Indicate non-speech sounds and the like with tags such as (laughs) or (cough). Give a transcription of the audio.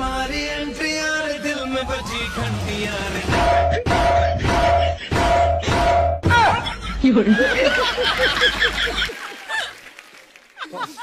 तुमने मारी एंट्री यार दिल में बजी घंटी (laughs) यार (laughs)